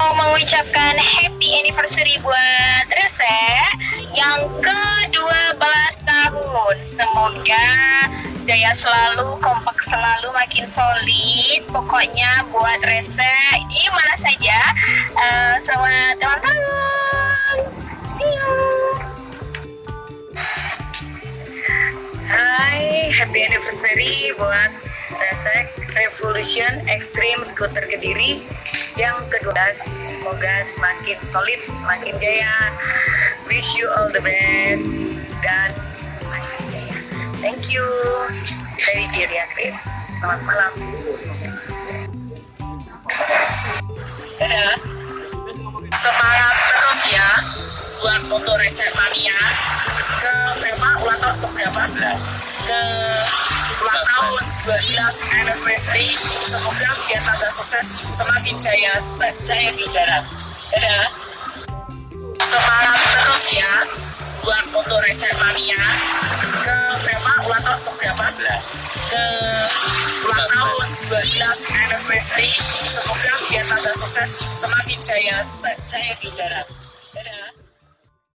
mau mengucapkan happy anniversary buat Rese yang ke-12 tahun. Semoga jaya selalu, kompak selalu, makin solid. Pokoknya buat Rese di mana saja. Uh, selamat ulang tahun. See you. Hai, happy anniversary buat Resek Revolution Extreme Scooter Kediri. Yang ke-12 semoga semakin solid, semakin jaya wish you all the best. Dan thank you. Dari Diria Chris. Selamat malam. Semangat terus ya buat untuk reset mania. Ke berapa ulang tahun ke berapa? Ke ulang tahun 12 anniversary semoga biar tambah sukses semakin jaya jaya di udara. Dadah. Semangat terus ya buat untuk reset mania ke berapa ulang tahun ke berapa? Ke ulang tahun 12 anniversary semoga biar tambah sukses semakin jaya jaya di udara. Dadah.